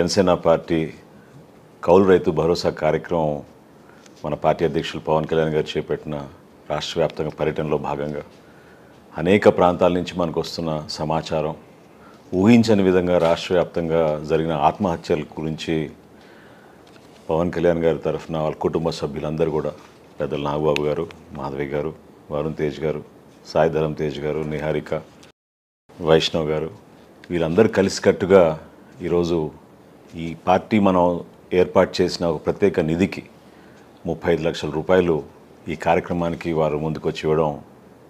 Janasena party కౌలు రైతు భరోసా కార్యక్రమం మన పార్టీ అధ్యక్షులు పవన్ కళ్యాణ్ గారు చేపట్టిన రాష్ట్ర వ్యాప్తంగా పర్యటనలో భాగంగా అనేక ప్రాంతాల నుంచి మనకు వస్తున్న సమాచారం ఊహించని విధంగా రాష్ట్ర వ్యాప్తంగా జరిగిన ఆత్మహత్యల గురించి పవన్ కళ్యాణ్ గారి తరఫున వాళ్ళ కుటుంబ సభ్యులందరూ కూడా పెద్దలు నాగబాబు గారు మాధవి గారు వరుణ్ తేజ్ గారు సాయిధరం తేజ్ గారు నిహారిక వైష్ణవ్ గారు వీళ్ళందరూ కలిసికట్టుగా ఈరోజు ఈ పార్టీ మనం ఏర్పాటు చేసిన ఒక ప్రత్యేక నిధికి ముప్పై ఐదు లక్షల రూపాయలు ఈ కార్యక్రమానికి వారు ముందుకొచ్చి ఇవ్వడం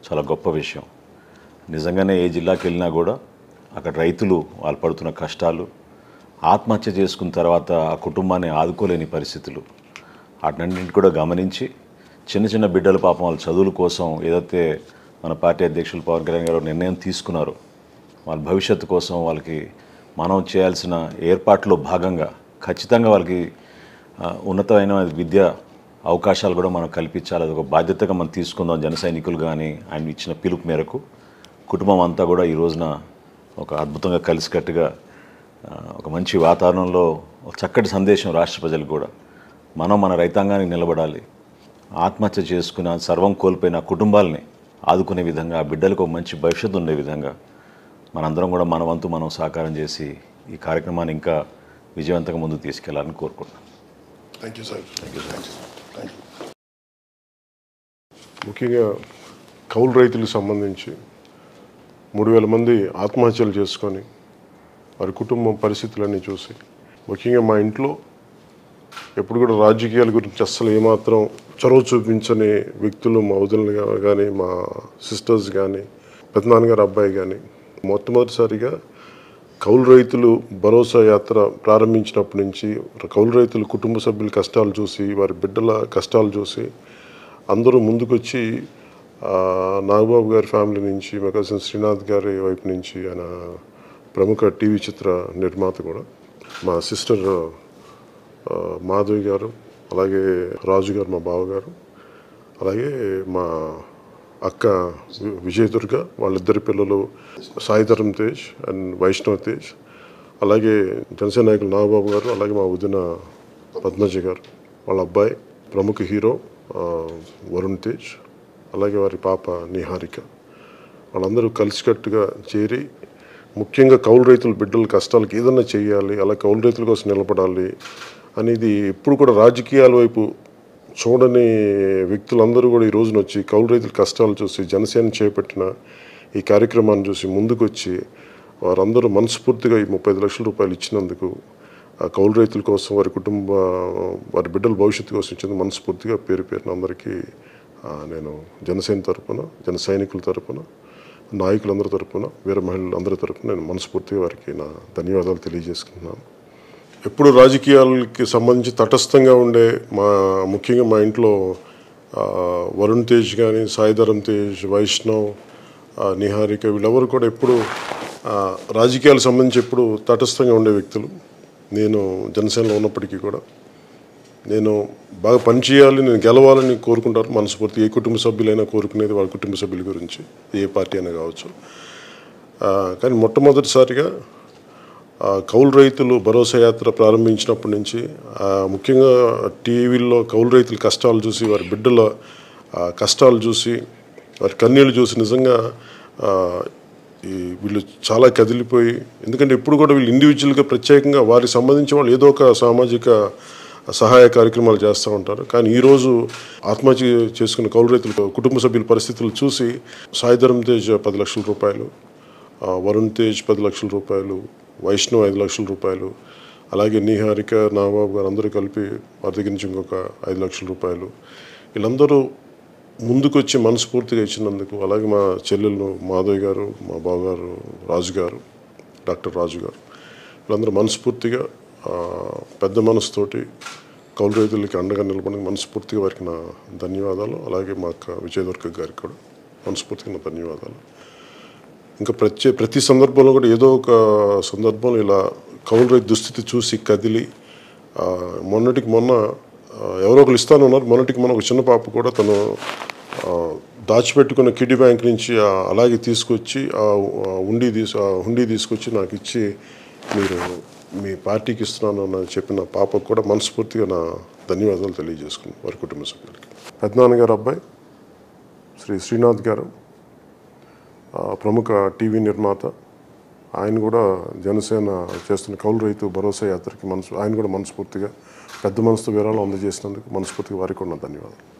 చాలా గొప్ప విషయం. నిజంగానే ఏ జిల్లాకి వెళ్ళినా కూడా అక్కడ రైతులు వాళ్ళు పడుతున్న కష్టాలు ఆత్మహత్య చేసుకున్న తర్వాత ఆ కుటుంబాన్ని ఆదుకోలేని పరిస్థితులు. వాటినన్నింటి కూడా గమనించి చిన్న చిన్న బిడ్డల పాపం వాళ్ళ చదువుల కోసం ఏదైతే మన పార్టీ అధ్యక్షులు పవన్ కళ్యాణ్ గారు నిర్ణయం తీసుకున్నారో వాళ్ళ భవిష్యత్తు కోసం వాళ్ళకి మనం చేయాల్సిన ఏర్పాట్లో భాగంగా ఖచ్చితంగా వాళ్ళకి ఉన్నతమైన విద్య అవకాశాలు కూడా మనం కల్పించాలి. అది ఒక బాధ్యతగా మనం తీసుకుందాం జన సైనికులు కానీ ఆయన ఇచ్చిన పిలుపు మేరకు. కుటుంబం అంతా కూడా ఈ రోజున ఒక అద్భుతంగా కలిసికట్టుగా ఒక మంచి వాతావరణంలో ఒక చక్కటి సందేశం రాష్ట్ర ప్రజలకు కూడా. మనం మన రైతాంగానికి నిలబడాలి. ఆత్మహత్య చేసుకున్న సర్వం కోల్పోయిన కుటుంబాలని ఆదుకునే విధంగా ఆ బిడ్డలకు ఒక మంచి భవిష్యత్తు ఉండే విధంగా మనందరం కూడా మన వంతు మనం సహకారం చేసి ఈ కార్యక్రమాన్ని ఇంకా విజయవంతంగా ముందుకు తీసుకెళ్ళాలని కోరుకుంటున్నాను thank you sir thank you thank you ముఖ్యంగా కౌలు రైతులకు సంబంధించి మూడు వేల మంది ఆత్మహత్యలు చేసుకొని వారి కుటుంబం పరిస్థితులన్నీ చూసి ముఖ్యంగా మా ఇంట్లో ఎప్పుడు కూడా రాజకీయాల గురించి అస్సలు ఏమాత్రం చొరవ చూపించని వ్యక్తులు మా వదినలు కానీ మా సిస్టర్స్ కానీ పెద్దనాన్నగారు అబ్బాయి కానీ మొట్టమొదటిసారిగా కౌలు రైతులు భరోసా యాత్ర ప్రారంభించినప్పటి నుంచి కౌలు రైతులు కుటుంబ సభ్యుల కష్టాలు చూసి వారి బిడ్డల కష్టాలు చూసి అందరూ ముందుకొచ్చి నాగబాబు గారి ఫ్యామిలీ నుంచి మా కజిన్ శ్రీనాథ్ గారి వైపు నుంచి ఆయన ప్రముఖ టీవీ చిత్ర నిర్మాత కూడా మా సిస్టర్ మాధవి గారు అలాగే రాజు గారు మా బావగారు అలాగే మా అక్క వి- విజయదుర్గ వాళ్ళిద్దరి పిల్లలు సాయిధరం తేజ్ అండ్ వైష్ణవ్ తేజ్ అలాగే జనసేన నాయకులు నాగబాబు గారు అలాగే మా వదిన పద్మజ గారు వాళ్ళ అబ్బాయి ప్రముఖ హీరో వరుణ్ తేజ్ అలాగే వారి పాప నిహారిక. వాళ్ళందరూ కలిసికట్టుగా చేరి ముఖ్యంగా కౌలు రైతుల బిడ్డల కష్టాలకు ఏదన్నా చేయాలి అలా కౌలు రైతుల కోసం నిలబడాలి అనేది ఎప్పుడు కూడా రాజకీయాల వైపు చూడని వ్యక్తులందరూ కూడా ఈ రోజున వచ్చి కౌలు రైతుల కష్టాలు చూసి జనసేన చేపట్టిన ఈ కార్యక్రమాన్ని చూసి ముందుకొచ్చి వారందరూ మనస్ఫూర్తిగా ఈ ముప్పై లక్షల రూపాయలు ఇచ్చినందుకు ఆ కౌలు రైతుల కోసం వారి కుటుంబ వారి బిడ్డల భవిష్యత్తు కోసం ఇచ్చింది మనస్ఫూర్తిగా పేరు పేరున అందరికీ నేను జనసేన తరపున జన సైనికుల తరపున నాయకులందరి తరపున వీర మహిళలందరి తరపున నేను మనస్ఫూర్తిగా వారికి నా ధన్యవాదాలు తెలియజేసుకుంటున్నాను. ఎప్పుడు రాజకీయాలకి సంబంధించి తటస్థంగా ఉండే మా ముఖ్యంగా మా ఇంట్లో వరుణ్ తేజ్ కానీ సాయిధరం తేజ్ వైష్ణవ్ నిహారిక వీళ్ళెవరు కూడా ఎప్పుడు రాజకీయాలకు సంబంధించి ఎప్పుడు తటస్థంగా ఉండే వ్యక్తులు. నేను జనసేనలో ఉన్నప్పటికీ కూడా నేను బాగా పనిచేయాలి నేను గెలవాలని కోరుకుంటారు మనస్ఫూర్తి ఏ కుటుంబ సభ్యులైనా కోరుకునేది వాళ్ళ కుటుంబ సభ్యుల గురించి ఏ పార్టీ అయినా కావచ్చు. కానీ మొట్టమొదటిసారిగా కౌలు రైతులు భరోసా యాత్ర ప్రారంభించినప్పటి నుంచి ముఖ్యంగా టీవీల్లో కౌలు రైతుల కష్టాలు చూసి వారి బిడ్డల కష్టాలు చూసి వారి కన్నీళ్ళు చూసి నిజంగా ఈ వీళ్ళు చాలా కదిలిపోయి ఎందుకంటే ఇప్పుడు కూడా వీళ్ళు ఇండివిజువల్గా ప్రత్యేకంగా వారికి సంబంధించి వాళ్ళు ఏదో ఒక సామాజిక సహాయ కార్యక్రమాలు చేస్తూ ఉంటారు. కానీ ఈరోజు ఆత్మహత్య చేసుకున్న కౌలు రైతుల కుటుంబ సభ్యుల పరిస్థితులు చూసి సాయిధరం తేజ్ పది లక్షల రూపాయలు వరుణ్ తేజ్ పది లక్షల రూపాయలు వైష్ణవ్ ఐదు లక్షల రూపాయలు అలాగే నిహారిక నాగబాబు గారు అందరూ కలిపి వారి దగ్గర నుంచి ఇంకొక ఐదు లక్షల రూపాయలు. వీళ్ళందరూ ముందుకొచ్చి మనస్ఫూర్తిగా ఇచ్చినందుకు అలాగే మా చెల్లెళ్ళు మాధవ్ గారు మా బావగారు రాజు గారు డాక్టర్ రాజు గారు వీళ్ళందరూ మనస్ఫూర్తిగా పెద్ద మనసుతోటి కౌలు రైతులకి అండగా నిలబడి మనస్ఫూర్తిగా వారికి నా ధన్యవాదాలు. అలాగే మా అక్క విజయదుర్గ గారికి కూడా మనస్ఫూర్తిగా నా ధన్యవాదాలు. ఇంకా ప్రతి ప్రతి సందర్భంలో కూడా ఏదో ఒక సందర్భంలో ఇలా కౌలు రైతు దుస్థితి చూసి కదిలి మొన్నటికి మొన్న ఎవరో ఒకరు ఇస్తాను ఉన్నారు మొన్నటికి మొన్న ఒక చిన్న పాప కూడా తను దాచిపెట్టుకున్న కిడ్డీ బ్యాంక్ నుంచి అలాగే తీసుకొచ్చి ఆ హుండీ తీసు ఆ హుండీ తీసుకొచ్చి నాకు ఇచ్చి మీరు మీ పార్టీకి ఇస్తున్నాను అని చెప్పిన పాపకు కూడా మనస్ఫూర్తిగా నా ధన్యవాదాలు తెలియజేసుకుని వారి కుటుంబ సభ్యులకి. పెద్దనాన్నగారు అబ్బాయి శ్రీ శ్రీనాథ్ గారు. ప్రముఖ టీవీ నిర్మాత. ఆయన కూడా జనసేన చేస్తున్న కౌలు రైతు భరోసా యాత్రకి మనసు ఆయన కూడా మనస్ఫూర్తిగా పెద్ద మనసుతో విరాళం అందజేసినందుకు మనస్ఫూర్తిగా వారికి కూడా ధన్యవాదాలు.